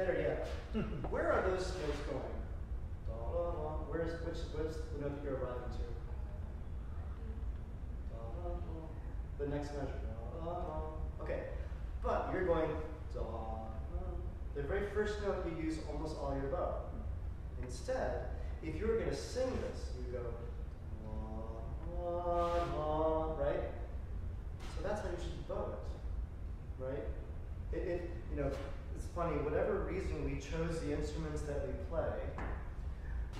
better yet, where are those notes going? Da, da, da. Where's, which, what's the note you're arriving to? The next measure. Okay, but you're going The very first note you use almost all your bow. Instead, if you were going to sing this, you go right? So that's how you should bow it, right? It, it, you know, it's funny, whatever reason we chose the instruments that we play,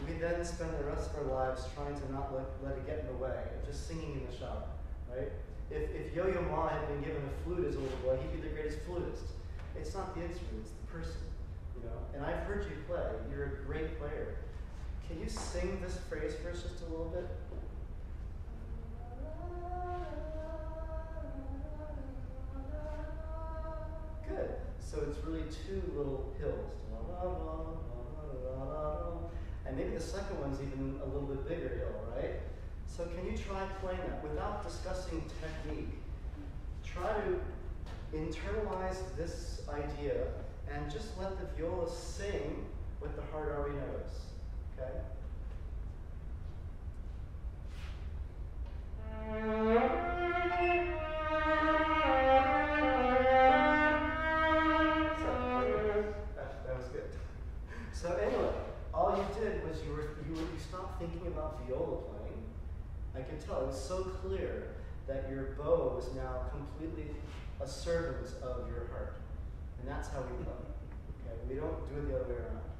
we then spend the rest of our lives trying to not let, let it get in the way of just singing in the shower, right? If, if Yo-Yo Ma had been given a flute as a little boy, he'd be the greatest flutist. It's not the instrument, it's the person, you know? And I've heard you play. You're a great player. Can you sing this phrase for us just a little bit? So it's really two little hills. And maybe the second one's even a little bit bigger hill, right? So can you try playing that without discussing technique? Try to internalize this idea and just let the viola sing what the heart already knows. Okay? Anyway, all you did was you were you, were, you stopped thinking about viola playing. I can tell it was so clear that your bow was now completely a servant of your heart. And that's how we play. Okay? We don't do it the other way around.